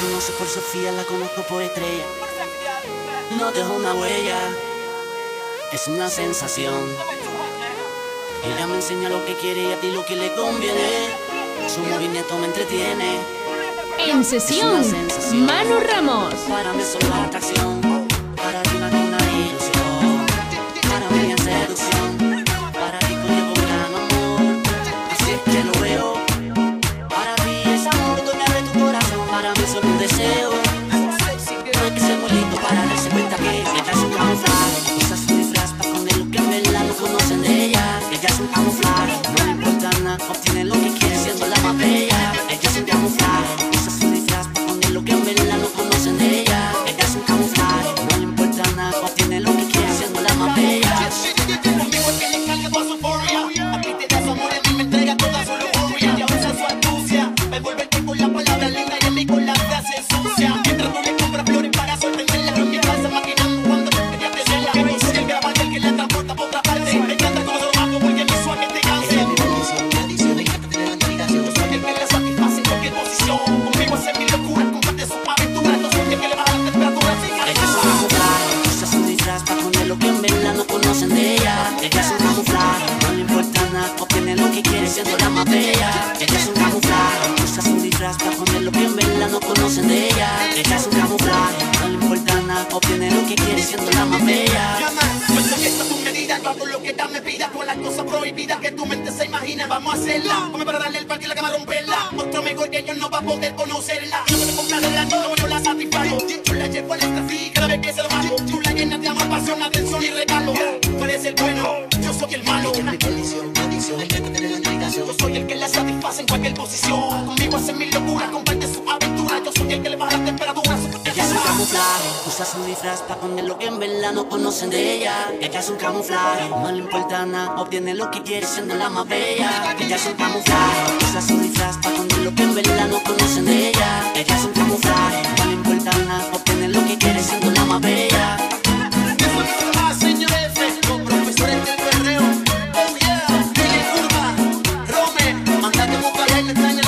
conoce por Sofía, la conozco por estrella. No dejo una huella, es una sensación. Ella me enseña lo que quiere y a ti lo que le conviene. Su movimiento me entretiene. En sesión, Manu Ramos. Para mí es solo atracción. Deseo. Lo que quiere siendo la más bella. Ella es un camuflaje, usa su disfraz para esconder lo que en verdad no conocen de ella. Ella es un camuflaje, no le importa nada, obtiene lo que quiere siendo la más bella. llama. Pues que esta es tu medida, yo hago lo que ella me pida. Con las cosas prohibidas que tu mente se imagina, vamos a hacerla. Come para darle el parque y la cama romperla. Otro mejor que ellos no va a poder conocerla. Yo no te complacerla, no yo la satisfago. Yo la llevo al éxtasis cada vez que se lo hago. Tú la llenas de amor, pasión, atención y regalo. Tú eres el bueno, yo soy el malo. Yo soy el que la satisface en cualquier posición. Conmigo hace mil locuras, comparte su aventura. Yo soy el que le baja la temperatura. Ella es un camuflaje, usa su disfraz para esconder lo que en verdad no conocen de ella. Ella es un camuflaje, no le importa nada, obtiene lo que quiere siendo la más bella. Ella es un camuflaje, usa su disfraz para esconder lo que en verdad Everything